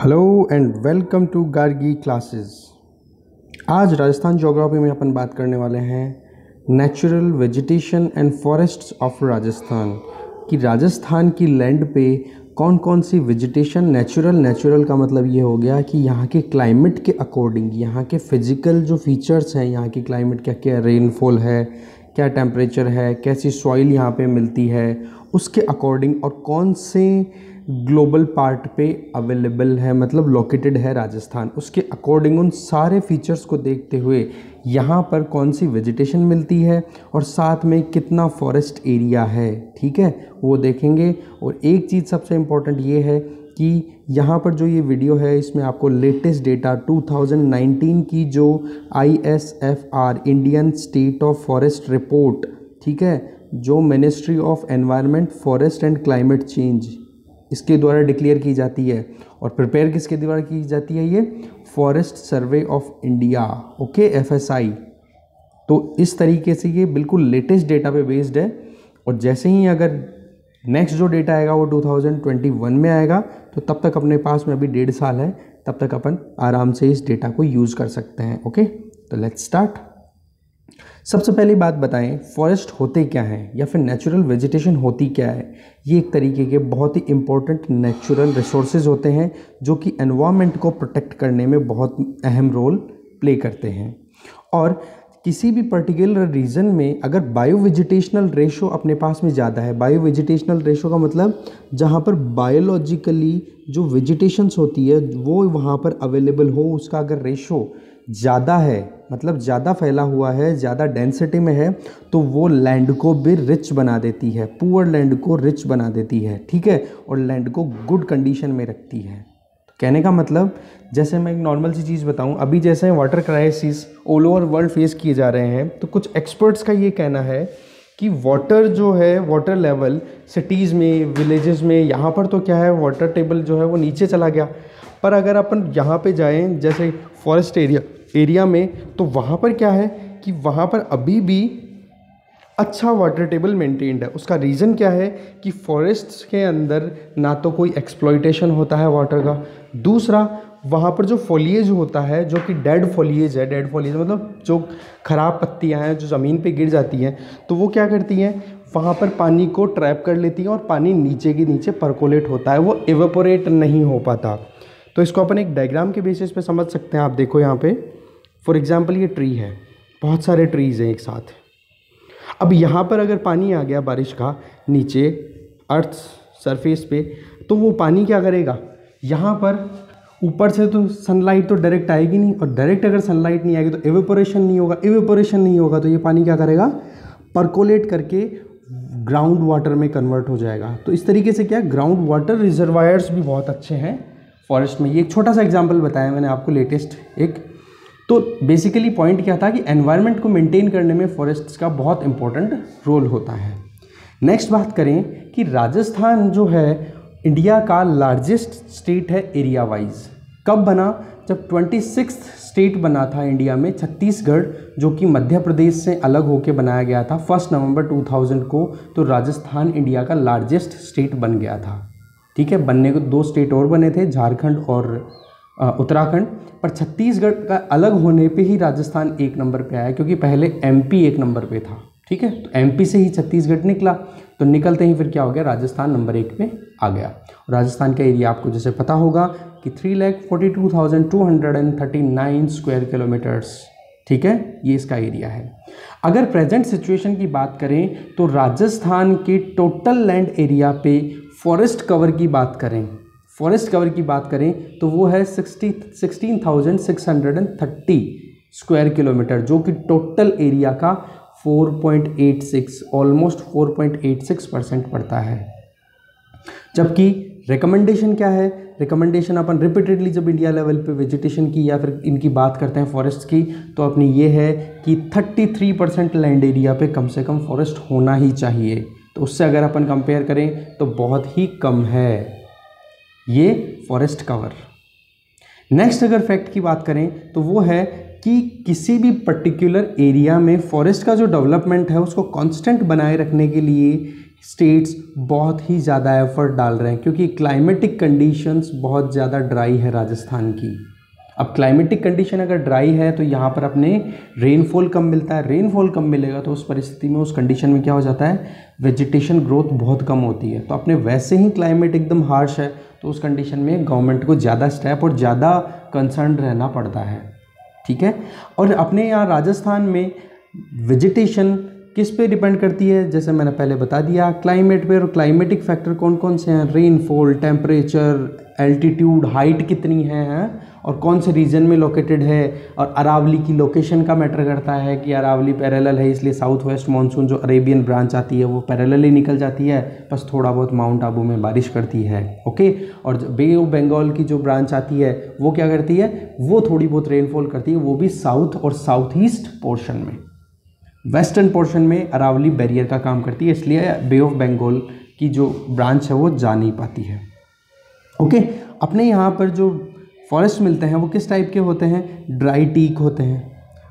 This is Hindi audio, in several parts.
Hello and welcome to Gargi classes आज राजस्थान ज्योग्राफी में अपन बात करने वाले हैं natural vegetation and forests of Rajasthan कि राजस्थान की लैंड पे कौन कौन सी वेजिटेशन नेचुरल नेचुरल का मतलब ये हो गया कि यहाँ के क्लाइमेट के अकॉर्डिंग यहाँ के फ़िज़िकल जो फीचर्स हैं, यहाँ की क्लाइमेट क्या क्या रेनफॉल है, क्या टेम्परेचर है, कैसी सॉइल यहाँ पे मिलती है, उसके अकॉर्डिंग और कौन से ग्लोबल पार्ट पे अवेलेबल है मतलब लोकेटेड है राजस्थान। उसके अकॉर्डिंग उन सारे फीचर्स को देखते हुए यहाँ पर कौन सी वेजिटेशन मिलती है और साथ में कितना फॉरेस्ट एरिया है, ठीक है? वो देखेंगे। और एक चीज़ सबसे इम्पोर्टेंट ये है कि यहाँ पर जो ये वीडियो है, इसमें आपको लेटेस्ट डेटा 2019 की जो I S F R Indian state of forest report ठीक है? जो ministry of environment forest and climate change इसके द्वारा डिक्लेयर की जाती है? और प्रिपेयर किसके द्वारा की जाती है ये? Forest survey of India okay FSI तो इस तरीके से ये बिल्कुल लेटेस्ट डेटा पे बेस्ड है। और जैसे ही अगर नेक्स्ट जो डेटा आएगा वो 2021 में आएगा तो तब तक अपने पास में अभी डेढ़ साल है, तब तक अपन आराम से इस डेटा को यूज़ कर सकते हैं ओके तो लेट्स स्टार्ट सबसे पहली बात बताएँ फॉरेस्ट होते क्या हैं या फिर नेचुरल वेजिटेशन होती क्या है? ये एक तरीके के बहुत ही इंपॉर्टेंट नेचुरल रिसोर्सेज होते हैं, जो कि एनवायरनमेंट को प्रोटेक्ट करने में बहुत अहम रोल प्ले करते हैं। और किसी भी पर्टिकुलर रीजन में अगर बायो वेजिटेशनल रेशो अपने पास में ज़्यादा है बायो वेजिटेशनल रेशो का मतलब जहाँ पर बायोलॉजिकली जो वेजिटेशंस होती है, वो वहाँ पर अवेलेबल हो, उसका अगर रेशो ज़्यादा है मतलब ज़्यादा फैला हुआ है, ज़्यादा डेंसिटी में है तो वो लैंड को भी रिच बना देती है पुअर लैंड को रिच बना देती है, ठीक है? और लैंड को गुड कंडीशन में रखती है। तो कहने का मतलब जैसे मैं एक नॉर्मल सी चीज़ बताऊँ, अभी जैसे water crisis all over world face किए जा रहे हैं तो कुछ एक्सपर्ट्स का ये कहना है कि वाटर जो है वाटर लेवल सिटीज़ में विलेजेस में, यहाँ पर तो क्या है वाटर टेबल जो है वो नीचे चला गया। पर अगर अपन यहाँ पे जाएँ, जैसे फॉरेस्ट एरिया एरिया में तो वहाँ पर क्या है कि वहाँ पर अभी भी अच्छा वाटर टेबल मेंटेन्ड है। उसका रीज़न क्या है कि फॉरेस्ट के अंदर ना तो कोई एक्सप्लॉयटेशन होता है वाटर का। दूसरा, वहाँ पर जो फोलिएज होता है, जो कि डेड फोलिएज है डेड फोलिएज मतलब जो ख़राब पत्तियाँ हैं, जो ज़मीन पे गिर जाती हैं तो वो क्या करती हैं? वहाँ पर पानी को ट्रैप कर लेती हैं और पानी नीचे के नीचे परकोलेट होता है, वो एवेपोरेट नहीं हो पाता। तो इसको अपन एक डायग्राम के बेसिस पे समझ सकते हैं, आप देखो यहाँ पे। फॉर एग्ज़ाम्पल ये ट्री है। बहुत सारे ट्रीज़ हैं एक साथ। अब यहाँ पर अगर पानी आ गया बारिश का, नीचे अर्थ सरफेस पे तो वो पानी क्या करेगा? यहाँ पर ऊपर से तो सनलाइट तो डायरेक्ट आएगी नहीं, और डायरेक्ट अगर सनलाइट नहीं आएगी तो एवेपोरेशन नहीं होगा। एवेपोरेशन नहीं होगा तो ये पानी क्या करेगा? परकोलेट करके ग्राउंड वाटर में कन्वर्ट हो जाएगा। तो इस तरीके से क्या? ग्राउंड वाटर रिजर्वायर्स भी बहुत अच्छे हैं फॉरेस्ट में। ये एक छोटा सा एग्ज़ाम्पल बताया मैंने आपको लेटेस्ट एक तो बेसिकली पॉइंट क्या था कि एनवायरनमेंट को मेंटेन करने में फॉरेस्ट्स का बहुत इंपॉर्टेंट रोल होता है। नेक्स्ट बात करें कि राजस्थान जो है इंडिया का लार्जेस्ट स्टेट है एरिया वाइज कब बना? जब ट्वेंटी स्टेट बना था इंडिया में, छत्तीसगढ़, जो कि मध्य प्रदेश से अलग होकर बनाया गया था फ़र्स्ट नवंबर 2000 को तो राजस्थान इंडिया का लार्जेस्ट स्टेट बन गया था। ठीक है, बनने को दो स्टेट और बने थे, झारखंड और उत्तराखंड, पर छत्तीसगढ़ का अलग होने पे ही राजस्थान एक नंबर पे आया, क्योंकि पहले एमपी एक नंबर पे था, ठीक है? तो एमपी से ही छत्तीसगढ़ निकला तो निकलते ही फिर क्या हो गया? राजस्थान नंबर एक पे आ गया। राजस्थान का एरिया आपको जैसे पता होगा कि three lakh forty two thousand two hundred and thirty nine square kilometers ठीक है? ये इसका एरिया है। अगर प्रेजेंट सिचुएशन की बात करें तो राजस्थान के टोटल लैंड एरिया पे फॉरेस्ट कवर की बात करें फॉरेस्ट कवर की बात करें तो वो है sixty, sixteen thousand six hundred and thirty square kilometer, जो कि टोटल एरिया का 4.86 ऑलमोस्ट 4.86 परसेंट पड़ता है। जबकि रिकमेंडेशन क्या है? रिकमेंडेशन अपन रिपीटेडली जब इंडिया लेवल पे वेजिटेशन की या फिर इनकी बात करते हैं फॉरेस्ट की तो अपनी ये है कि 33 परसेंट लैंड एरिया पे कम से कम फॉरेस्ट होना ही चाहिए। तो उससे अगर अपन कंपेयर करें तो बहुत ही कम है। ये फॉरेस्ट कवर नेक्स्ट अगर फैक्ट की बात करें तो वो है कि किसी भी पर्टिकुलर एरिया में फॉरेस्ट का जो डेवलपमेंट है, उसको कांस्टेंट बनाए रखने के लिए स्टेट्स बहुत ही ज़्यादा एफर्ट डाल रहे हैं, क्योंकि क्लाइमेटिक कंडीशंस बहुत ज़्यादा ड्राई है राजस्थान की. अब क्लाइमेटिक कंडीशन अगर ड्राई है तो यहाँ पर अपने रेनफॉल कम मिलता है. रेनफॉल कम मिलेगा तो उस परिस्थिति में, उस कंडीशन में क्या हो जाता है? वेजिटेशन ग्रोथ बहुत कम होती है. तो अपने वैसे ही क्लाइमेट एकदम हार्श है तो उस कंडीशन में गवर्नमेंट को ज़्यादा स्टेप और ज़्यादा कंसर्न रहना पड़ता है। ठीक है? और अपने यहाँ राजस्थान में वेजिटेशन किस पे डिपेंड करती है? जैसे मैंने पहले बता दिया क्लाइमेट पे और क्लाइमेटिक फैक्टर कौन कौन से हैं? रेनफॉल टेम्परेचर एल्टीट्यूड हाइट कितनी है, हैं? और कौन से रीजन में लोकेटेड है और अरावली की लोकेशन का मैटर करता है कि अरावली पैरेलल है, इसलिए साउथ वेस्ट मानसून जो अरेबियन ब्रांच आती है, वो पैरेलल ही निकल जाती है। बस थोड़ा बहुत माउंट आबू में बारिश करती है ओके और बे ऑफ़ बंगाल की जो ब्रांच आती है, वो क्या करती है? वो थोड़ी बहुत रेनफॉल करती है, वो भी साउथ और साउथ ईस्ट पोर्शन में। वेस्टर्न पोर्शन में अरावली बैरियर का काम करती है, इसलिए बे ऑफ़ बंगाल की जो ब्रांच है, वो जा नहीं पाती है ओके अपने यहाँ पर जो फॉरेस्ट मिलते हैं, वो किस टाइप के होते हैं? ड्राई टीक होते हैं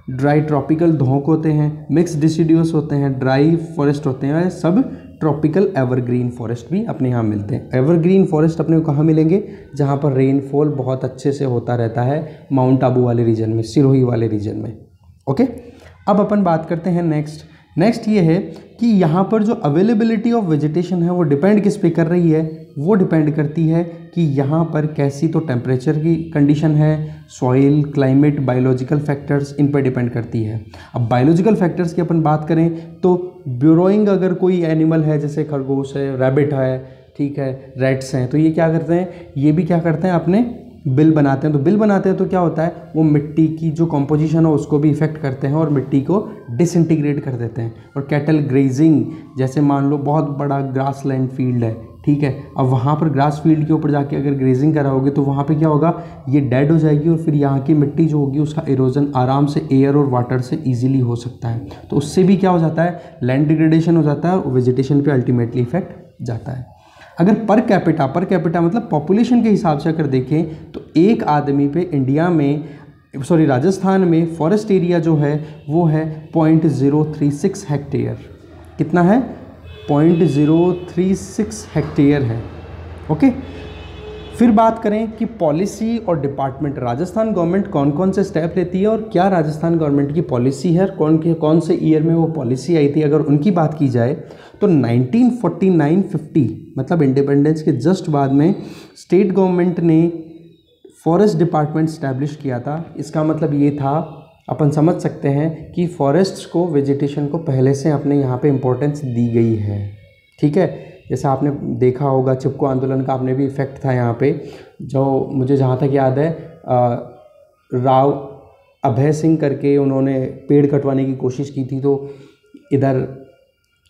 ड्राई ट्रॉपिकल धोंक होते हैं मिक्स डिसीड्यूस होते हैं ड्राई फॉरेस्ट होते हैं सब ट्रॉपिकल एवरग्रीन फॉरेस्ट भी अपने यहाँ मिलते हैं। एवरग्रीन फॉरेस्ट अपने को कहाँ मिलेंगे? जहाँ पर रेनफॉल बहुत अच्छे से होता रहता है माउंट आबू वाले रीजन में सिरोही वाले रीजन में। ओके अब अपन बात करते हैं नेक्स्ट नेक्स्ट ये है कि यहाँ पर जो अवेलेबिलिटी ऑफ़ वेजिटेशन है, वो डिपेंड किस पे कर रही है? वो डिपेंड करती है कि यहाँ पर कैसी तो टेम्परेचर की कंडीशन है सॉइल क्लाइमेट बायोलॉजिकल फैक्टर्स इन पर डिपेंड करती है। अब बायोलॉजिकल फैक्टर्स की अपन बात करें तो ब्यूरोइंग अगर कोई एनिमल है, जैसे खरगोश है रैबिट है, ठीक है रेट्स हैं तो ये क्या करते हैं? ये भी क्या करते हैं अपने बिल बनाते हैं तो बिल बनाते हैं तो क्या होता है, वो मिट्टी की जो कॉम्पोजिशन हो उसको भी इफ़ेक्ट करते हैं और मिट्टी को डिसइंटीग्रेट कर देते हैं। और कैटल ग्रेजिंग जैसे मान लो बहुत बड़ा ग्रास लैंड फ़ील्ड है, ठीक है? अब वहाँ पर ग्रास फ़ील्ड के ऊपर जाके अगर ग्रेजिंग कराओगे तो वहाँ पे क्या होगा, ये डेड हो जाएगी और फिर यहाँ की मिट्टी जो होगी, उसका इरोजन आराम से एयर और वाटर से ईजिली हो सकता है। तो उससे भी क्या हो जाता है लैंड डिग्रेडेशन हो जाता है और वेजिटेशन पे अल्टीमेटली इफ़ेक्ट जाता है। अगर पर कैपिटा पर कैपिटा मतलब पॉपुलेशन के हिसाब से अगर देखें तो एक आदमी पे इंडिया में सॉरी राजस्थान में फॉरेस्ट एरिया जो है, वो है point zero three six hectare कितना है? Point zero three six hectare है. ओके फिर बात करें कि पॉलिसी और डिपार्टमेंट, राजस्थान गवर्नमेंट कौन कौन से स्टेप लेती है और क्या राजस्थान गवर्नमेंट की पॉलिसी है कौन के, कौन से ईयर में वो पॉलिसी आई थी, अगर उनकी बात की जाए तो 1949-50 मतलब इंडिपेंडेंस के जस्ट बाद में स्टेट गवर्नमेंट ने फॉरेस्ट डिपार्टमेंट स्टैब्लिश किया था। इसका मतलब ये था, अपन समझ सकते हैं कि फॉरेस्ट को, वेजिटेशन को पहले से अपने यहाँ पे इम्पोर्टेंस दी गई है। ठीक है? जैसे आपने देखा होगा चिपको आंदोलन का आपने भी इफ़ेक्ट था यहाँ पे, जो मुझे जहाँ तक याद है राव अभय सिंह करके उन्होंने पेड़ कटवाने की कोशिश की थी तो इधर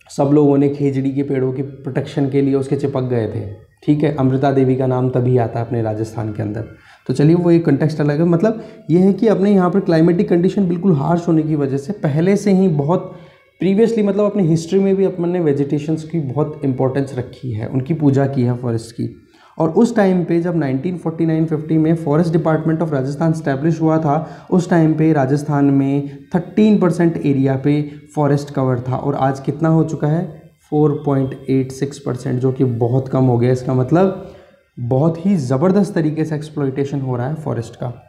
सब लोगों ने खेजड़ी के पेड़ों के प्रोटेक्शन के लिए उसके चिपक गए थे। ठीक है, अमृता देवी का नाम तभी आता है अपने राजस्थान के अंदर। तो चलिए वो एक कंटेक्स्ट अलग है मतलब ये है कि अपने यहाँ पर क्लाइमेटिक कंडीशन बिल्कुल हार्श होने की वजह से पहले से ही बहुत प्रीवियसली मतलब अपनी हिस्ट्री में भी अपन ने वेजिटेशंस की बहुत इंपॉर्टेंस रखी है, उनकी पूजा की है फॉरेस्ट की। और उस टाइम पे जब 1949-50 में forest department of Rajasthan establish हुआ था, उस टाइम पे राजस्थान में 13 परसेंट एरिया पे फॉरेस्ट कवर था और आज कितना हो चुका है? 4.86 परसेंट जो कि बहुत कम हो गया। इसका मतलब बहुत ही ज़बरदस्त तरीके से एक्सप्लोइटेशन हो रहा है फॉरेस्ट का।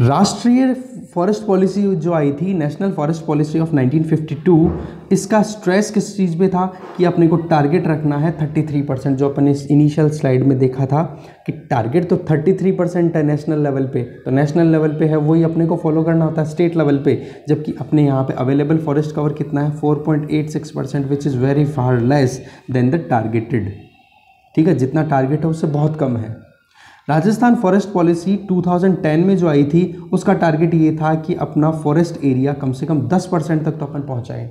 राष्ट्रीय फॉरेस्ट पॉलिसी जो आई थी नेशनल फॉरेस्ट पॉलिसी ऑफ़ 1952 इसका स्ट्रेस किस चीज़ पे था कि अपने को टारगेट रखना है 33 परसेंट जो अपने इनिशियल स्लाइड में देखा था कि टारगेट तो 33 परसेंट है नेशनल लेवल पे। तो नेशनल लेवल पे है, वही अपने को फॉलो करना होता है स्टेट लेवल पे, जबकि अपने यहाँ पे अवेलेबल फॉरेस्ट कवर कितना है? 4.86 percent which is very far less than the targeted ठीक है, जितना टारगेट है, उससे बहुत कम है। राजस्थान फॉरेस्ट पॉलिसी 2010 में जो आई थी, उसका टारगेट ये था कि अपना फॉरेस्ट एरिया कम से कम 10 परसेंट तक तो अपन पहुंचाएँ।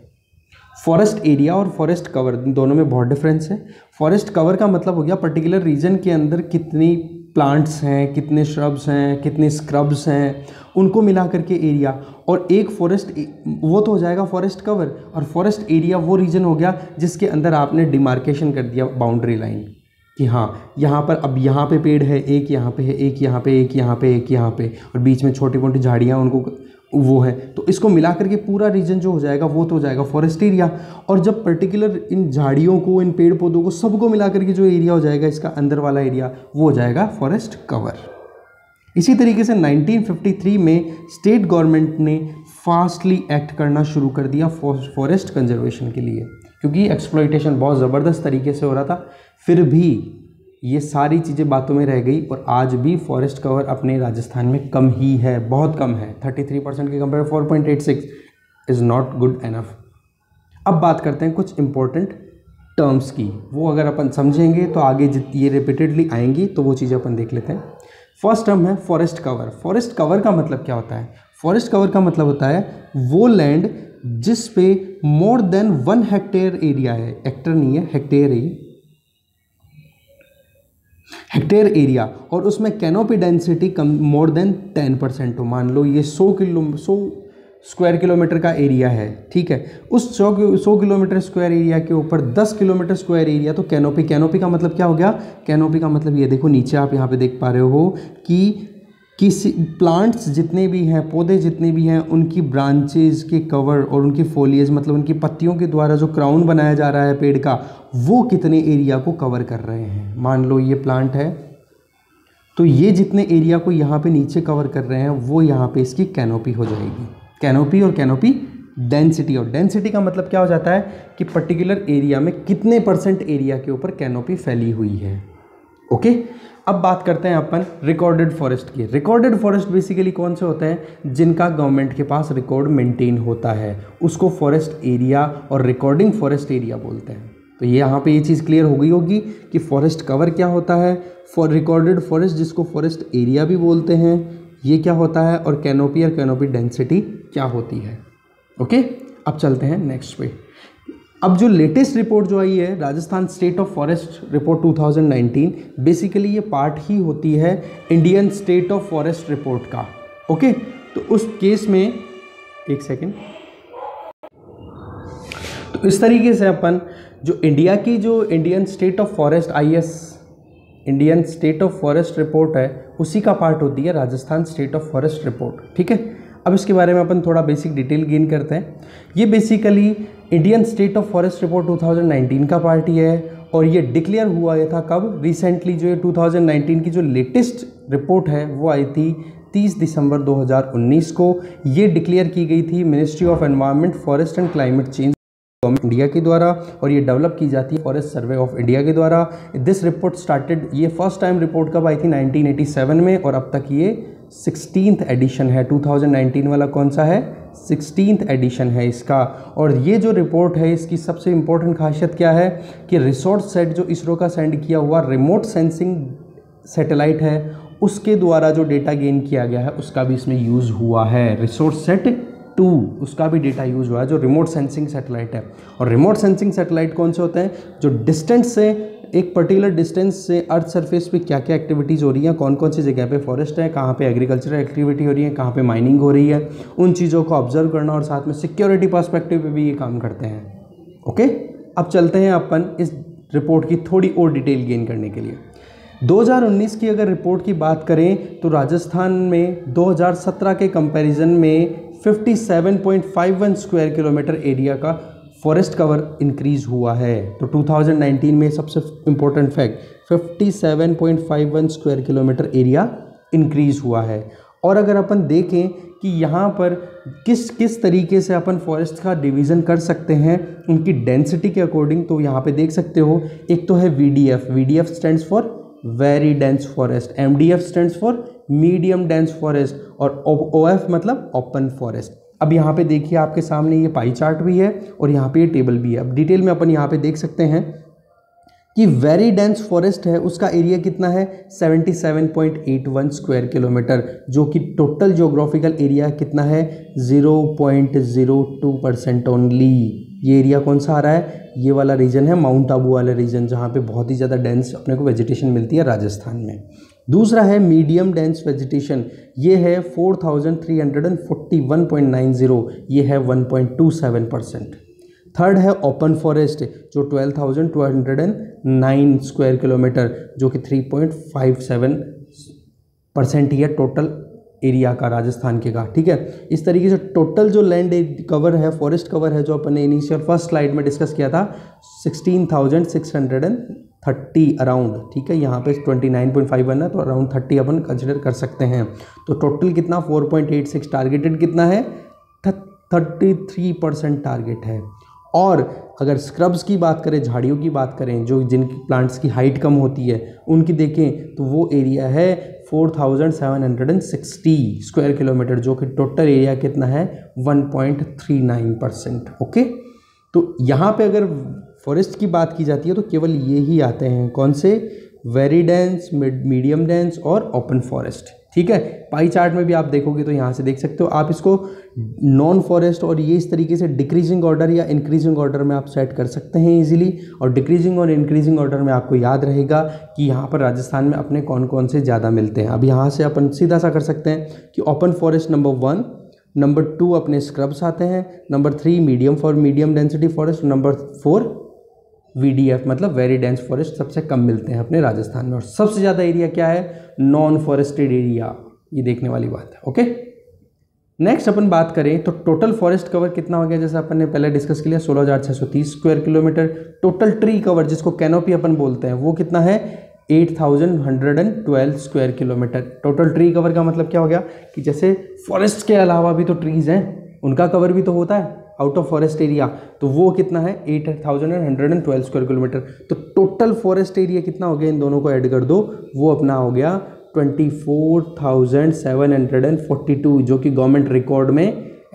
फॉरेस्ट एरिया और फॉरेस्ट कवर दोनों में बहुत डिफरेंस है। फॉरेस्ट कवर का मतलब हो गया पर्टिकुलर रीजन के अंदर कितनी प्लांट्स हैं, कितने श्रब्स हैं, कितने स्क्रब्स हैं, उनको मिला करके एरिया और एक फॉरेस्ट वो तो हो जाएगा फॉरेस्ट कवर और फॉरेस्ट एरिया वो रीजन हो गया जिसके अंदर आपने डिमार्केशन कर दिया बाउंड्री लाइन कि हाँ यहाँ पर, अब यहाँ पे पेड़ है, एक यहाँ पे है, एक यहाँ पे, एक यहाँ पे, एक यहाँ पे, और बीच में छोटी मोटी झाड़ियाँ उनको वो है। तो इसको मिला करके पूरा रीजन जो हो जाएगा, वो तो हो जाएगा फॉरेस्ट एरिया और जब पर्टिकुलर इन झाड़ियों को, इन पेड़ पौधों को सबको मिला करके जो एरिया हो जाएगा, इसका अंदर वाला एरिया वो हो जाएगा फॉरेस्ट कवर इसी तरीके से 1953 में स्टेट गवर्नमेंट ने फास्टली एक्ट करना शुरू कर दिया फॉरेस्ट कंजर्वेशन के लिए। क्योंकि एक्सप्लोइटेशन बहुत ज़बरदस्त तरीके से हो रहा था। फिर भी ये सारी चीज़ें बातों में रह गई और आज भी फॉरेस्ट कवर अपने राजस्थान में कम ही है, बहुत कम है। 33 परसेंट के compare four point eight six is not good enough अब बात करते हैं कुछ इंपॉर्टेंट टर्म्स की। वो अगर अपन समझेंगे तो आगे जित, ये रिपीटेडली आएँगी तो वो चीज़ें अपन देख लेते हैं। फ़र्स्ट टर्म है फॉरेस्ट कवर फॉरेस्ट कवर का मतलब क्या होता है? फॉरेस्ट कवर का मतलब होता है वो लैंड जिस पे more than one hectare area है। हेक्टर नहीं है हेक्टेयर है। हेक्टेयर एरिया और उसमें कैनोपी डेंसिटी कम मोर देन टेन परसेंट हो। मान लो ये सौ किलो, सौ स्क्वायर किलोमीटर का एरिया है, ठीक है? उस सौ सौ किलोमीटर स्क्वायर एरिया के ऊपर दस किलोमीटर स्क्वायर एरिया तो कैनोपी कैनोपी का मतलब क्या हो गया? कैनोपी का मतलब ये देखो, नीचे आप यहाँ पे देख पा रहे हो कि किसी प्लांट्स जितने भी हैं, पौधे जितने भी हैं, उनकी ब्रांचेज के कवर और उनकी फोलियज मतलब उनकी पत्तियों के द्वारा जो क्राउन बनाया जा रहा है पेड़ का, वो कितने एरिया को कवर कर रहे हैं? मान लो ये प्लांट है तो ये जितने एरिया को यहाँ पे नीचे कवर कर रहे हैं, वो यहाँ पे इसकी कैनोपी हो जाएगी। कैनोपी और कैनोपी डेंसिटी और डेंसिटी का मतलब क्या हो जाता है कि पर्टिकुलर एरिया में कितने परसेंट एरिया के ऊपर कैनोपी फैली हुई है? ओके अब बात करते हैं अपन रिकॉर्डेड फॉरेस्ट की। रिकॉर्डेड फॉरेस्ट बेसिकली कौन से होते हैं? जिनका गवर्नमेंट के पास रिकॉर्ड मेंटेन होता है। उसको फॉरेस्ट एरिया और रिकॉर्डिंग फॉरेस्ट एरिया बोलते हैं। तो ये यहाँ पे ये चीज़ क्लियर हो गई होगी कि फॉरेस्ट कवर क्या होता है। फॉर रिकॉर्डेड फॉरेस्ट जिसको फॉरेस्ट एरिया भी बोलते हैं, ये क्या होता है और कैनोपी और कैनोपी डेंसिटी क्या होती है। ओके अब चलते हैं नेक्स्ट पे अब जो लेटेस्ट रिपोर्ट जो आई है Rajasthan state of forest report 2019 basically ये पार्ट ही होती है Indian state of forest report का ओके तो उस केस में, एक सेकेंड तो इस तरीके से अपन जो इंडिया की जो Indian state of forest is Indian state of forest report है, उसी का पार्ट होती है Rajasthan state of forest report ठीक है? अब इसके बारे में अपन थोड़ा बेसिक डिटेल गेन करते हैं। ये basically Indian state of forest report 2019 का पार्टी है और ये डिक्लेयर हुआ ये था कब? रिसेंटली जो ये 2019 की जो लेटेस्ट रिपोर्ट है, वो आई थी 30 दिसंबर 2019 को। ये डिक्लेयर की गई थी ministry of environment forest and climate change government India के द्वारा और ये डेवलप की जाती है फॉरेस्ट सर्वे ऑफ़ इंडिया के द्वारा। दिस रिपोर्ट स्टार्टेड ये फ़र्स्ट टाइम रिपोर्ट कब आई थी? 1987 में और अब तक ये सिक्सटीन एडिशन है। 2019 वाला कौन सा है? सिक्सटीन एडिशन है इसका। और ये जो रिपोर्ट है, इसकी सबसे इम्पोर्टेंट खासियत क्या है कि रिसोर्स सेट जो इसरो का सेंड किया हुआ रिमोट सेंसिंग सैटेलाइट है, उसके द्वारा जो डेटा गेन किया गया है, उसका भी इसमें यूज़ हुआ है। रिसोर्स सेट टू उसका भी डेटा यूज़ हुआ है, जो रिमोट सेंसिंग सैटेलाइट है। और रिमोट सेंसिंग सैटेलाइट कौन से होते हैं? जो डिस्टेंस से एक पर्टिकुलर डिस्टेंस से अर्थ सरफेस पे क्या क्या एक्टिविटीज़ हो रही हैं? कौन कौन सी जगह पे फॉरेस्ट है? कहाँ पे एग्रीकल्चरल एक्टिविटी हो रही है? कहाँ पे माइनिंग हो रही है? उन चीज़ों को ऑब्ज़र्व करना और साथ में सिक्योरिटी पर्सपेक्टिव पे भी ये काम करते हैं। ओके अब चलते हैं अपन इस रिपोर्ट की थोड़ी और डिटेल गेन करने के लिए। 2019 की अगर रिपोर्ट की बात करें तो राजस्थान में 2017 के कंपैरिजन में 57.51 स्क्वायर किलोमीटर एरिया का फॉरेस्ट कवर इंक्रीज हुआ है। तो 2019 में सबसे important fact 57.51 square kilometre area increase हुआ है। और अगर अपन देखें कि यहाँ पर किस किस तरीके से अपन फॉरेस्ट का डिवीज़न कर सकते हैं, उनकी डेंसिटी के अकॉर्डिंग तो यहाँ पे देख सकते हो। एक तो है V D F V D F stand for very dense forest M D F stand for medium dense forest और ओ एफ़ मतलब ओपन फॉरेस्ट अब यहाँ पे देखिए आपके सामने ये पाई चार्ट भी है और यहाँ पे ये टेबल भी है। अब डिटेल में अपन यहाँ पे देख सकते हैं कि वेरी डेंस फॉरेस्ट है, उसका एरिया कितना है? 77.81 स्क्वायर किलोमीटर जो कि टोटल जोग्राफिकल एरिया कितना है? 0.02 परसेंट ओनली ये एरिया कौन सा आ रहा है? ये वाला रीजन है माउंट आबू वाला रीजन जहाँ पे बहुत ही ज़्यादा डेंस अपने को वेजिटेशन मिलती है राजस्थान में। दूसरा है मीडियम डेंस वेजिटेशन ये है 4341.90 ये है 1.27 परसेंट थर्ड है ओपन फॉरेस्ट जो 12,209 स्क्वायर किलोमीटर जो कि 3.57 परसेंट ही है टोटल एरिया का, राजस्थान के का, ठीक है? इस तरीके से टोटल जो लैंड कवर है फॉरेस्ट कवर है, जो अपन ने इनिशियल फ़र्स्ट स्लाइड में डिस्कस किया था sixteen thousand six hundred and thirty around ठीक है? यहाँ पे twenty nine point five one है तो अराउंड थर्टी अपन कंसिडर कर सकते हैं। तो टोटल कितना? Four point eight six targeted कितना है? थर्टी थ्री परसेंट टारगेट है। और अगर स्क्रब्स की बात करें, झाड़ियों की बात करें, जो जिनकी प्लांट्स की हाइट कम होती है, उनकी देखें तो वो एरिया है 4760 स्क्वायर किलोमीटर जो कि टोटल एरिया कितना है? 1.39 परसेंट ओके तो यहाँ पे अगर फॉरेस्ट की बात की जाती है तो केवल ये ही आते हैं, कौन से? वेरी डेंस मीडियम डेंस और ओपन फॉरेस्ट ठीक है? पाई चार्ट में भी आप देखोगे तो यहाँ से देख सकते हो। आप इसको नॉन फॉरेस्ट और ये इस तरीके से डिक्रीजिंग ऑर्डर या इंक्रीजिंग ऑर्डर में आप सेट कर सकते हैं इजीली और डिक्रीजिंग और इंक्रीजिंग ऑर्डर में आपको याद रहेगा कि यहाँ पर राजस्थान में अपने कौन कौन से ज़्यादा मिलते हैं। अब यहाँ से अपन सीधा सा कर सकते हैं कि open forest number one number two अपने स्क्रब्स आते हैं number three medium for medium density forest number four VDF मतलब वेरी डेंस फॉरेस्ट सबसे कम मिलते हैं अपने राजस्थान में। और सबसे ज़्यादा एरिया क्या है? नॉन फॉरेस्टेड एरिया ये देखने वाली बात है ओके नेक्स्ट अपन बात करें तो टोटल फॉरेस्ट कवर कितना हो गया? जैसे अपन ने पहले डिस्कस किया, सोलह हज़ार छः सौ तीस square kilometre total tree cover जिसको कैनोपी अपन बोलते हैं, वो कितना है? Eight thousand hundred and twelve square kilometre total tree cover का मतलब क्या हो गया? कि जैसे फॉरेस्ट के अलावा भी तो ट्रीज़ हैं, उनका कवर भी तो होता है। आउट ऑफ़ फॉरेस्ट एरिया तो वो कितना है? Eight thousand and hundred and twelve square kilometre तो टोटल फॉरेस्ट एरिया कितना हो गया? इन दोनों को ऐड कर दो। वो अपना हो गया twenty four thousand seven hundred and forty two जो कि गवर्नमेंट रिकॉर्ड में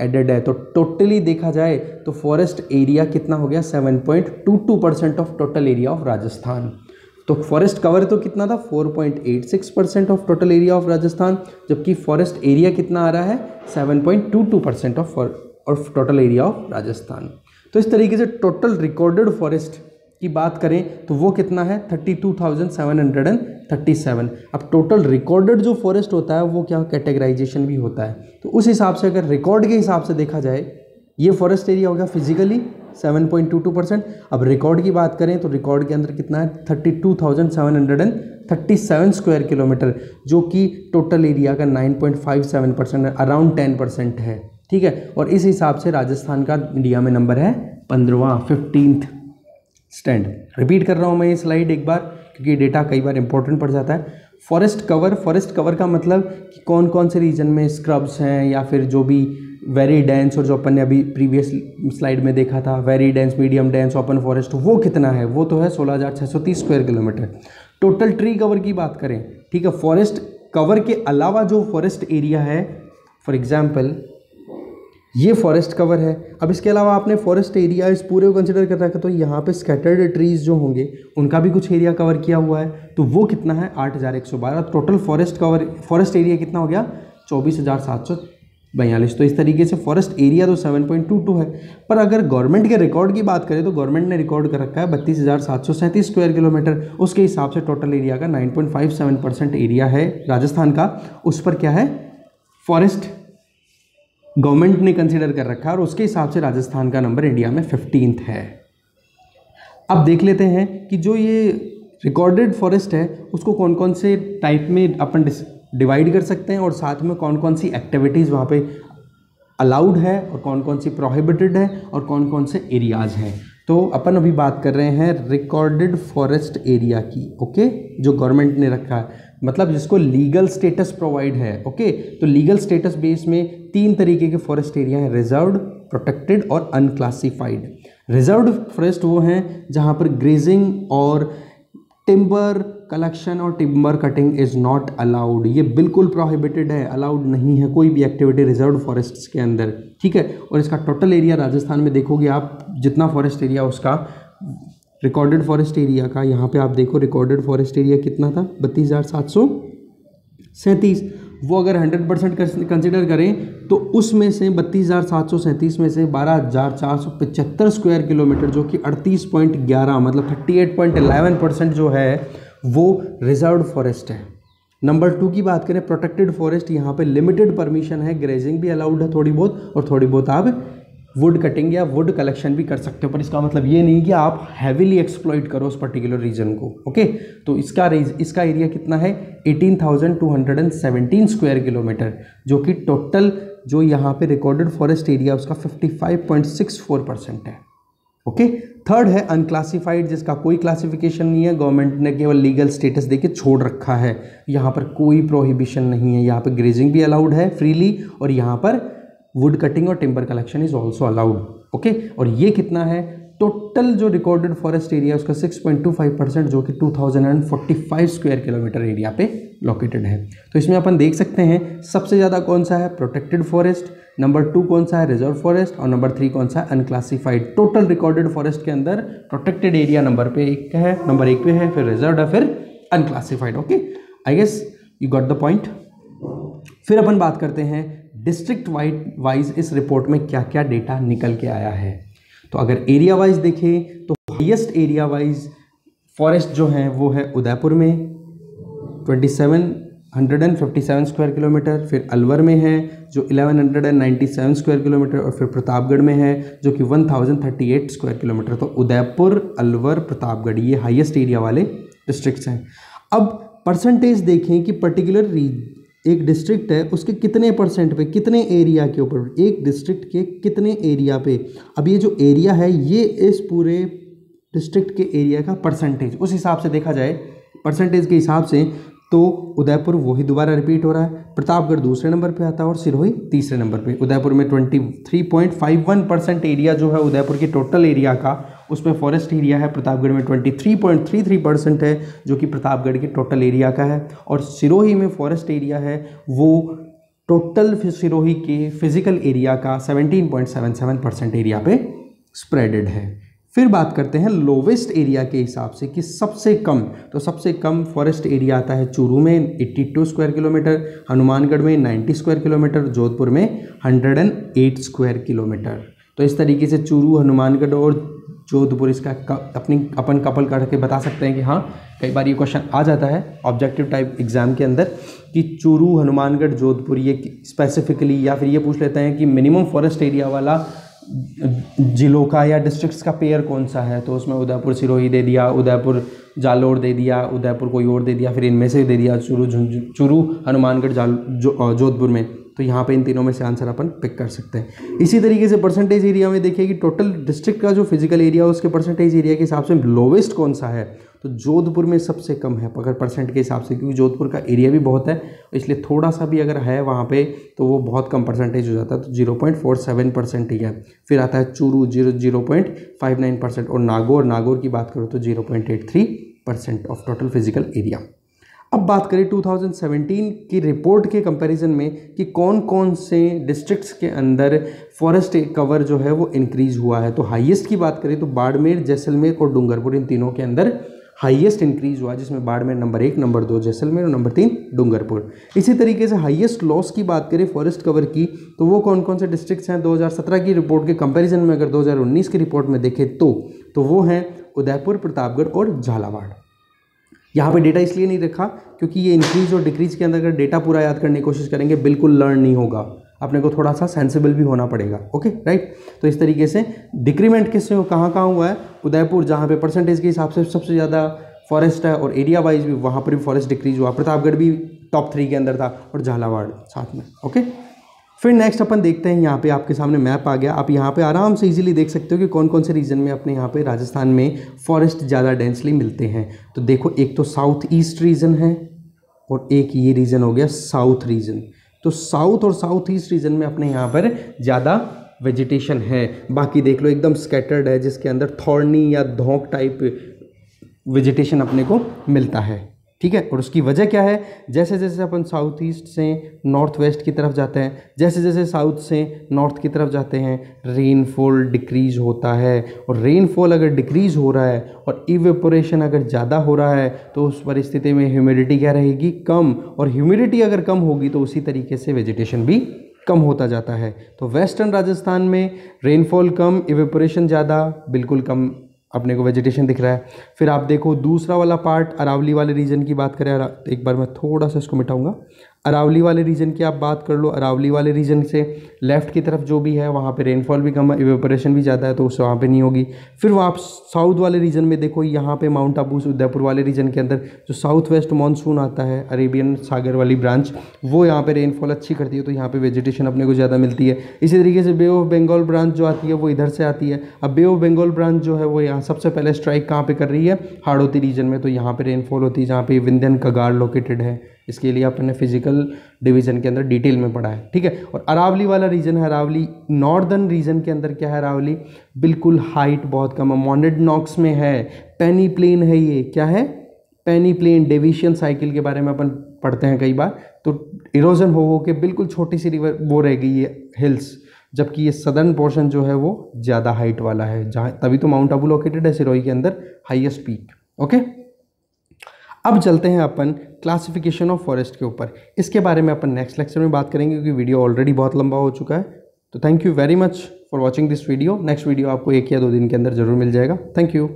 एडेड है। तो टोटली देखा जाए तो फॉरेस्ट एरिया कितना हो गया? Seven point two two percent of total area of Rajasthan तो फॉरेस्ट कवर तो कितना था? 4.86 percent of total area of Rajasthan जबकि फॉरेस्ट एरिया कितना आ रहा है? 7.22 percent of of total area of Rajasthan तो इस तरीके से टोटल रिकॉर्डेड फॉरेस्ट की बात करें तो वो कितना है? Thirty two thousand seven hundred and thirty seven अब टोटल रिकॉर्डेड जो फॉरेस्ट होता है वो क्या कैटेगराइजेशन भी होता है? तो उस हिसाब से अगर रिकॉर्ड के हिसाब से देखा जाए ये फॉरेस्ट एरिया हो गया फिजिकली 7.22 परसेंट अब रिकॉर्ड की बात करें तो रिकॉर्ड के अंदर कितना है? 32,737 स्क्वायर किलोमीटर जो कि टोटल एरिया का 9.57 परसेंट अराउंड 10 परसेंट है। ठीक है? और इस हिसाब से राजस्थान का इंडिया में नंबर है पंद्रवा फिफ्टींथ स्टैंड रिपीट कर रहा हूँ मैं ये स्लाइड एक बार, क्योंकि डेटा कई बार इंपॉर्टेंट पड़ जाता है. फॉरेस्ट कवर फॉरेस्ट कवर का मतलब कि कौन कौन से रीजन में स्क्रब्स हैं या फिर जो भी वेरी डेंस और जो अपन ने अभी प्रीवियस स्लाइड में देखा था very dense medium dense open forest वो कितना है? वो तो है सोलह हज़ार छः सौ तीस square kilometre total tree cover की बात करें, ठीक है? फॉरेस्ट कवर के अलावा जो फॉरेस्ट एरिया है फॉर एग्ज़ाम्पल ये फॉरेस्ट कवर है। अब इसके अलावा आपने फॉरेस्ट एरिया इस पूरे को कंसिडर कर रखा तो यहाँ पे स्कैटर्ड ट्रीज जो होंगे, उनका भी कुछ एरिया कवर किया हुआ है। तो वो कितना है? आठ हज़ार एक सौ बारह। Total forest cover forest area कितना हो गया? चौबीस हज़ार सात सौ बयालीस। तो इस तरीके से फॉरेस्ट एरिया तो सेवन पॉइंट टू टू है। पर अगर गवर्नमेंट के रिकॉर्ड की बात करें तो गवर्नमेंट ने रिकॉर्ड कर रखा है बत्तीस हज़ार सात सौ सैंतीस स्क्वायर किलोमीटर उसके हिसाब से टोटल एरिया का nine point five seven percent area है राजस्थान का। उस पर क्या है? फॉरेस्ट गवर्नमेंट ने कंसिडर कर रखा है और उसके हिसाब से राजस्थान का नंबर इंडिया में फिफ्टीन है। अब देख लेते हैं कि जो ये रिकॉर्डेड फॉरेस्ट है, उसको कौन कौन से टाइप में अपन डिवाइड कर सकते हैं और साथ में कौन कौन सी एक्टिविटीज़ वहाँ पे अलाउड है और कौन कौन सी प्रोहिबिटेड है और कौन कौन से एरियाज़ हैं। तो अपन अभी बात कर रहे हैं रिकॉर्डेड फॉरेस्ट एरिया की ओके जो गवर्नमेंट ने रखा है। मतलब जिसको लीगल स्टेटस प्रोवाइड है ओके तो लीगल स्टेटस बेस में तीन तरीके के फॉरेस्ट एरिया हैं रिजर्व्ड प्रोटेक्टेड और अनक्लासिफाइड रिजर्व्ड फॉरेस्ट वो हैं जहाँ पर ग्रेजिंग और टिम्बर कलेक्शन और timber cutting is not allowed ये बिल्कुल प्रोहिबिटेड है अलाउड नहीं है कोई भी एक्टिविटी रिज़र्व फॉरेस्ट के अंदर, ठीक है? और इसका टोटल एरिया राजस्थान में देखोगे आप, जितना फॉरेस्ट एरिया उसका रिकॉर्डेड फॉरेस्ट एरिया का, यहाँ पे आप देखो रिकॉर्डेड फॉरेस्ट एरिया कितना था? बत्तीस हज़ार सात सौ सैंतीस। वो अगर हंड्रेड परसेंट कंसिडर करें तो उसमें से बत्तीस हज़ार सात सौ सैंतीस में से बारह हज़ार चार सौ पचहत्तर स्क्वायर किलोमीटर जो कि अड़तीस पॉइंट ग्यारह मतलब thirty eight point eleven percent जो है वो रिज़र्व फॉरेस्ट है। नंबर टू की बात करें प्रोटेक्टेड फॉरेस्ट यहाँ पे लिमिटेड परमिशन है। ग्रेजिंग भी अलाउड है थोड़ी बहुत और थोड़ी बहुत आप वुड कटिंग या वुड कलेक्शन भी कर सकते हो। पर इसका मतलब ये नहीं कि आप हैविली एक्सप्लॉइट करो उस पर्टिकुलर रीजन को ओके तो इसका रीज इसका एरिया कितना है? 18,217 स्क्वायर किलोमीटर जो कि टोटल जो यहाँ पे रिकॉर्डेड फॉरेस्ट एरिया उसका 55.64 परसेंट है। ओके थर्ड है अनक्लासिफाइड जिसका कोई क्लासिफिकेशन नहीं है गवर्नमेंट ने केवल लीगल स्टेटस देके छोड़ रखा है। यहाँ पर कोई प्रोहिबिशन नहीं है। यहाँ पर ग्रेजिंग भी अलाउड है फ्रीली और यहाँ पर वुड कटिंग और timber collection is also allowed okay और ये कितना है? टोटल जो रिकॉर्डेड फॉरेस्ट एरिया उसका 6.25 परसेंट जो कि 2045 स्क्वायर किलोमीटर एरिया पे लोकेटेड है। तो इसमें अपन देख सकते हैं, सबसे ज़्यादा कौन सा है? प्रोटेक्टेड फॉरेस्ट नंबर टू कौन सा है? रिज़र्व फॉरेस्ट और नंबर थ्री कौन सा है? अनक्लासिफाइड। टोटल रिकॉर्डेड फॉरेस्ट के अंदर प्रोटेक्टेड एरिया नंबर पे एक है, नंबर एक पे है, फिर रिज़र्व है, फिर unclassified, okay? I guess you got the point फिर अपन बात करते हैं डिस्ट्रिक्ट वाइड वाइज इस रिपोर्ट में क्या क्या डेटा निकल के आया है? तो अगर एरिया वाइज देखें तो हाईएस्ट एरिया वाइज फॉरेस्ट जो है, वो है उदयपुर में 2757 स्क्वायर किलोमीटर, फिर अलवर में है, जो 1197 स्क्वायर किलोमीटर और फिर प्रतापगढ़ में है, जो कि 1038 स्क्वायर किलोमीटर। तो उदयपुर, अलवर, प्रतापगढ़, ये हाईएस्ट एरिया वाले डिस्ट्रिक्ट्स हैं। अब परसेंटेज देखें कि पर्टिकुलर एक डिस्ट्रिक्ट है, उसके कितने परसेंट पे, कितने एरिया के ऊपर, एक डिस्ट्रिक्ट के कितने एरिया पे? अब ये जो एरिया है, ये इस पूरे डिस्ट्रिक्ट के एरिया का परसेंटेज उस हिसाब से देखा जाए परसेंटेज के हिसाब से तो उदयपुर वही दोबारा रिपीट हो रहा है। प्रतापगढ़ दूसरे नंबर पे आता है और सिरोही तीसरे नंबर पे। उदयपुर में twenty three point five one percent area जो है, उदयपुर के टोटल एरिया का, उसमें फॉरेस्ट एरिया है। प्रतापगढ़ में twenty three point three three percent है, जो कि प्रतापगढ़ के टोटल एरिया का है। और सिरोही में फॉरेस्ट एरिया है, वो टोटल सिरोही के फ़िज़िकल एरिया का seventeen point seven seven percent area पे स्प्रेडेड है। फिर बात करते हैं लोवेस्ट एरिया के हिसाब से कि सबसे कम तो सबसे कम फॉरेस्ट एरिया आता है चूरू में 82 स्क्वायर किलोमीटर हनुमानगढ़ में 90 स्क्वायर किलोमीटर जोधपुर में 108 स्क्वायर किलोमीटर तो इस तरीके से चूरू, हनुमानगढ़ और जोधपुर इसका अपनी, अपन कपल करके बता सकते हैं कि हाँ कई बार ये क्वेश्चन आ जाता है ऑब्जेक्टिव टाइप एग्ज़ाम के अंदर कि चूरू, हनुमानगढ़, जोधपुर ये स्पेसिफिकली या फिर ये पूछ लेते हैं कि मिनिमम फॉरेस्ट एरिया वाला जिलों का या डिस्ट्रिक्ट्स का पेयर कौन सा है? तो उसमें उदयपुर, सिरोही दे दिया, उदयपुर, जालोर दे दिया, उदयपुर, कोई और दे दिया, फिर इनमें से दे दिया चूरू चुरू, हनुमानगढ़, जाल, जो जोधपुर में। तो यहाँ पे इन तीनों में से आंसर अपन पिक कर सकते हैं। इसी तरीके से परसेंटेज एरिया में देखिए कि टोटल डिस्ट्रिक्ट का जो फ़िज़िकल एरिया है, उसके परसेंटेज एरिया के हिसाब से लोवेस्ट कौन सा है? तो जोधपुर में सबसे कम है, अगर परसेंट के हिसाब से, क्योंकि जोधपुर का एरिया भी बहुत है इसलिए थोड़ा सा भी अगर है वहाँ पे तो वो बहुत कम परसेंटेज हो जाता है। तो zero point four seven percent ही है। फिर आता है Churu, zero zero point five nine percent और नागौर नागौर की बात करो तो zero point eight three percent of total physical area अब बात करें 2017 की रिपोर्ट के कंपैरिजन में कि कौन कौन से डिस्ट्रिक्ट्स के अंदर फॉरेस्ट कवर जो है वो इंक्रीज हुआ है। तो हाईएस्ट की बात करें तो बाड़मेर, जैसलमेर और डूंगरपुर, इन तीनों के अंदर हाईएस्ट इंक्रीज हुआ, जिसमें बाड़मेर नंबर एक नंबर दो, जैसलमेर और नंबर तीन, डूंगरपुर। इसी तरीके से हाईएस्ट लॉस की बात करें फॉरेस्ट कवर की तो वो कौन कौन से डिस्ट्रिक्ट्स हैं? 2017 की रिपोर्ट के कंपैरिजन में अगर 2019 की रिपोर्ट में देखें तो तो वो हैं उदयपुर, प्रतापगढ़ और झालावाड़। यहाँ पे डेटा इसलिए नहीं रखा क्योंकि ये इंक्रीज और डिक्रीज के अंदर अगर डेटा पूरा याद करने की कोशिश करेंगे, बिल्कुल लर्न नहीं होगा। अपने को थोड़ा सा सेंसिबल भी होना पड़ेगा ओके राइट तो इस तरीके से डिक्रीमेंट किससे कहाँ कहाँ हुआ है? उदयपुर, जहाँ पे परसेंटेज के हिसाब से सबसे ज़्यादा फॉरेस्ट है और एरिया वाइज भी वहाँ पर भी फॉरेस्ट डिक्रीज हुआ। प्रतापगढ़ भी टॉप थ्री के अंदर था और झालावाड़ साथ में ओके फिर नेक्स्ट अपन देखते हैं, यहाँ पे आपके सामने मैप आ गया। आप यहाँ पे आराम से इजीली देख सकते हो कि कौन कौन से रीजन में अपने यहाँ पे राजस्थान में फॉरेस्ट ज़्यादा डेंसली मिलते हैं। तो देखो, एक तो साउथ ईस्ट रीजन है और एक ये रीजन हो गया साउथ रीजन तो साउथ और साउथ ईस्ट रीजन में अपने यहाँ पर ज़्यादा वेजिटेशन है। बाकी देख लो, एकदम स्कैटर्ड है, जिसके अंदर थॉर्नी या धोंक टाइप वेजिटेशन अपने को मिलता है। ठीक है? और उसकी वजह क्या है? जैसे जैसे अपन साउथ ईस्ट से नॉर्थ वेस्ट की तरफ़ जाते हैं, जैसे जैसे साउथ से नॉर्थ की तरफ़ जाते हैं रेनफॉल डिक्रीज होता है। और रेनफॉल अगर डिक्रीज हो रहा है और इवेपोरेशन अगर ज़्यादा हो रहा है तो उस परिस्थिति में ह्यूमिडिटी क्या रहेगी? कम। और ह्यूमिडिटी अगर कम होगी तो उसी तरीके से वेजिटेशन भी कम होता जाता है। तो वेस्टर्न राजस्थान में रेनफॉल कम इवेपोरेशन ज़्यादा, बिल्कुल कम अपने को वेजिटेशन दिख रहा है। फिर आप देखो दूसरा वाला पार्ट अरावली वाले रीजन की बात करें एक बार मैं थोड़ा सा इसको मिटाऊँगा। अरावली वाले रीजन की आप बात कर लो, अरावली वाले रीजन से लेफ़्ट की तरफ़ जो भी है, वहाँ पे रेनफॉल भी कम है इवेपोरेशन भी ज़्यादा है तो उससे वहाँ पे नहीं होगी। फिर वो आप साउथ वाले रीजन में देखो, यहाँ पे माउंट आबू उदयपुर वाले रीजन के अंदर जो साउथ वेस्ट मानसून आता है अरेबियन सागर वाली ब्रांच वो यहाँ पर रेनफॉल अच्छी करती है तो यहाँ पर वेजिटेशन अपने को ज़्यादा मिलती है। इसी तरीके से बे ऑफ़ बंगाल ब्रांच जो आती है, वो इधर से आती है। अब बे ऑफ़ बंगाल ब्रांच जो है, वो यहाँ सबसे पहले स्ट्राइक कहाँ पर कर रही है? हाड़ोती रीजन में तो यहाँ पर रेनफॉल होती है, जहाँ पर विंध्यन कगार लोकेटेड है। इसके लिए अपने फ़िज़िकल डिवीज़न के अंदर डिटेल में पढ़ा है, ठीक है? और अरावली वाला रीजन है, अरावली नॉर्दर्न रीजन के अंदर क्या है अरावली? बिल्कुल हाइट बहुत कम है मॉनेड नॉक्स में है पेनी प्लेन है ये, क्या है? पेनी प्लेन डेविशियन साइकिल के बारे में अपन पढ़ते हैं कई बार तो इरोजन हो हो के बिल्कुल छोटी सी रिवर वो रह गई ये हिल्स जबकि ये सदर्न पोर्शन जो है वो ज़्यादा हाइट वाला है, जहाँ तभी तो माउंट आबू लोकेटेड है सिरोही के अंदर हाईएस्ट पीक ओके अब चलते हैं अपन क्लासिफिकेशन ऑफ़ फॉरेस्ट के ऊपर। इसके बारे में अपन नेक्स्ट लेक्चर में बात करेंगे क्योंकि वीडियो ऑलरेडी बहुत लंबा हो चुका है। तो thank you very much for watching this video next video आपको एक या दो दिन के अंदर ज़रूर मिल जाएगा। Thank you